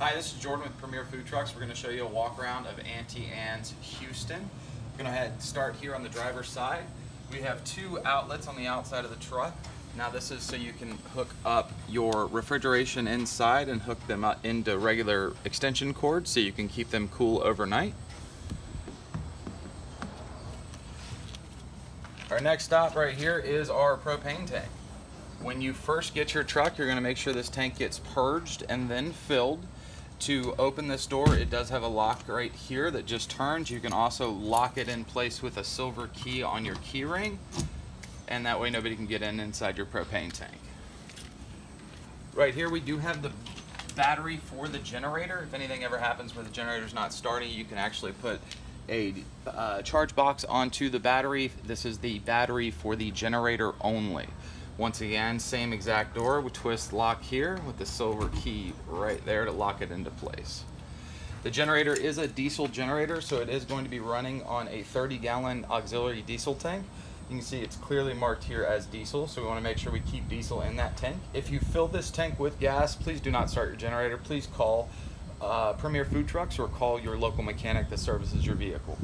Hi, this is Jordan with Premier Food Trucks. We're going to show you a walk around of Auntie Anne's Houston. We're going to head start here on the driver's side. We have two outlets on the outside of the truck. Now this is so you can hook up your refrigeration inside and hook them up into regular extension cords so you can keep them cool overnight. Our next stop right here is our propane tank. When you first get your truck, you're going to make sure this tank gets purged and then filled. To open this door, it does have a lock right here that just turns. You can also lock it in place with a silver key on your key ring, and that way nobody can get in inside your propane tank. Right here, we do have the battery for the generator. If anything ever happens where the generator's not starting, you can actually put a uh, charge box onto the battery. This is the battery for the generator only. Once again, same exact door with twist lock here with the silver key right there to lock it into place. The generator is a diesel generator, so it is going to be running on a 30 gallon auxiliary diesel tank. You can see it's clearly marked here as diesel, so we want to make sure we keep diesel in that tank. If you fill this tank with gas, please do not start your generator. Please call uh, Premier Food Trucks or call your local mechanic that services your vehicle.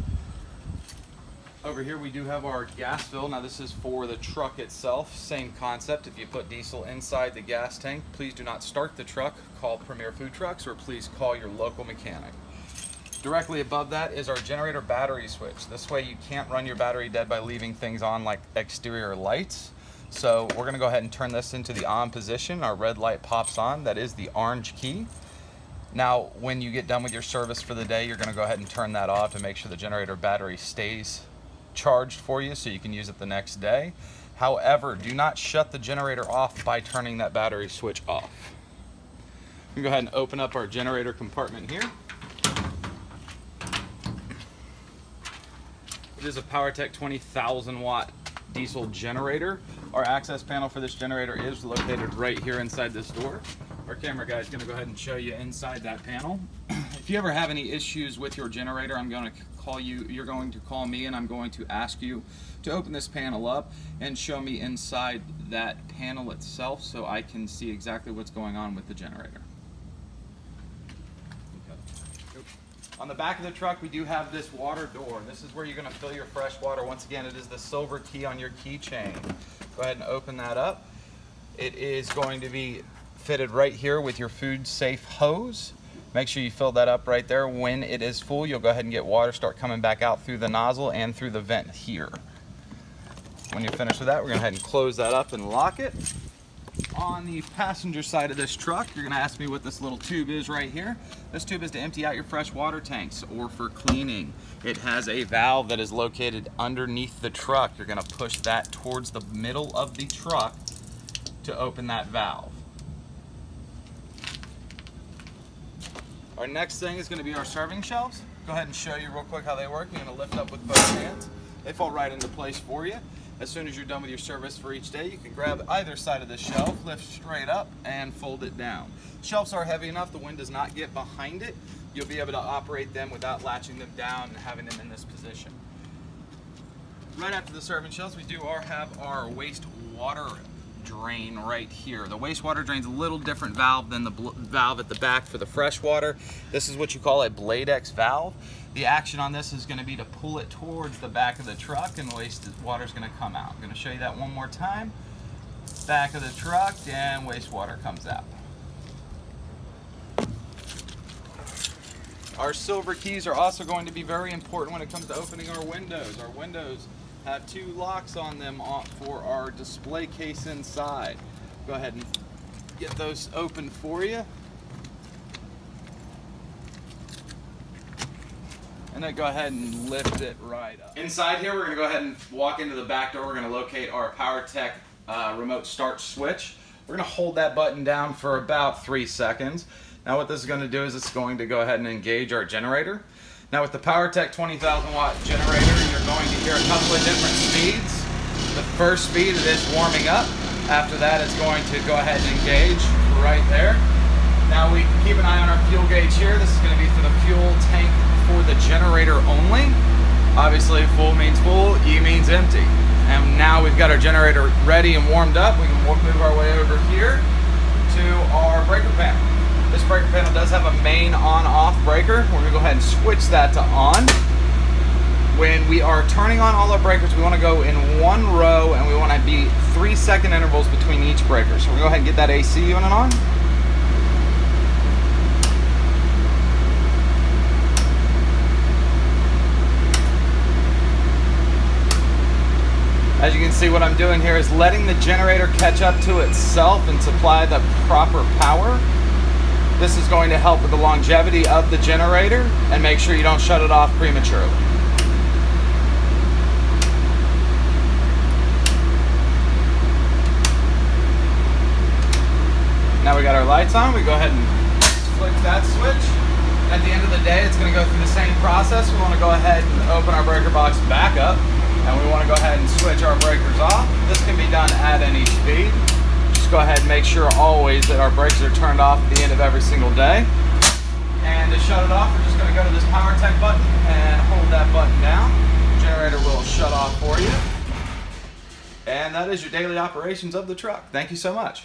Over here we do have our gas fill. Now this is for the truck itself. Same concept. If you put diesel inside the gas tank, please do not start the truck. Call Premier Food Trucks or please call your local mechanic. Directly above that is our generator battery switch. This way you can't run your battery dead by leaving things on like exterior lights. So we're gonna go ahead and turn this into the on position. Our red light pops on. That is the orange key. Now, when you get done with your service for the day, you're gonna go ahead and turn that off to make sure the generator battery stays charged for you so you can use it the next day. However, do not shut the generator off by turning that battery switch off. We go ahead and open up our generator compartment here. It is a PowerTech 20,000 watt diesel generator. Our access panel for this generator is located right here inside this door. Our camera guy is going to go ahead and show you inside that panel. If you ever have any issues with your generator, I'm going to call you, you're going to call me and I'm going to ask you to open this panel up and show me inside that panel itself so I can see exactly what's going on with the generator. On the back of the truck, we do have this water door. This is where you're gonna fill your fresh water. Once again, it is the silver key on your keychain. Go ahead and open that up. It is going to be fitted right here with your food safe hose. Make sure you fill that up right there. When it is full, you'll go ahead and get water start coming back out through the nozzle and through the vent here. When you're finished with that, we're gonna go ahead and close that up and lock it. On the passenger side of this truck, you're gonna ask me what this little tube is right here. This tube is to empty out your fresh water tanks or for cleaning. It has a valve that is located underneath the truck. You're gonna push that towards the middle of the truck to open that valve. Our next thing is going to be our serving shelves. Go ahead and show you real quick how they work. You're going to lift up with both hands. They fall right into place for you. As soon as you're done with your service for each day, you can grab either side of the shelf, lift straight up, and fold it down. Shelves are heavy enough, the wind does not get behind it. You'll be able to operate them without latching them down and having them in this position. Right after the serving shelves, we do have our waste water drain right here. The wastewater drain's a little different valve than the valve at the back for the fresh water. This is what you call a blade X valve. The action on this is gonna be to pull it towards the back of the truck and wastewater is gonna come out. I'm gonna show you that one more time. Back of the truck and wastewater comes out. Our silver keys are also going to be very important when it comes to opening our windows. Our windows have two locks on them for our display case inside. Go ahead and get those open for you. And then go ahead and lift it right up. Inside here, we're gonna go ahead and walk into the back door. We're gonna locate our PowerTech uh, remote start switch. We're gonna hold that button down for about three seconds. Now what this is gonna do is it's going to go ahead and engage our generator. Now with the PowerTech 20,000 watt generator, you're going to hear a couple of different speeds. The first speed is warming up. After that, it's going to go ahead and engage right there. Now we can keep an eye on our fuel gauge here. This is going to be for the fuel tank for the generator only. Obviously, full means full, E means empty. And now we've got our generator ready and warmed up. We can move our way over here to our breaker panel. This breaker panel does have a main on-off breaker. We're gonna go ahead and switch that to on. When we are turning on all our breakers, we wanna go in one row and we wanna be three second intervals between each breaker. So we're gonna go ahead and get that AC unit on. As you can see, what I'm doing here is letting the generator catch up to itself and supply the proper power. This is going to help with the longevity of the generator and make sure you don't shut it off prematurely. Now we got our lights on, we go ahead and flick that switch. At the end of the day, it's gonna go through the same process. We wanna go ahead and open our breaker box back up and we want to go ahead and switch our breakers off. This can be done at any speed. Just go ahead and make sure always that our brakes are turned off at the end of every single day. And to shut it off, we're just going to go to this PowerTech button and hold that button down. Generator will shut off for you. And that is your daily operations of the truck. Thank you so much.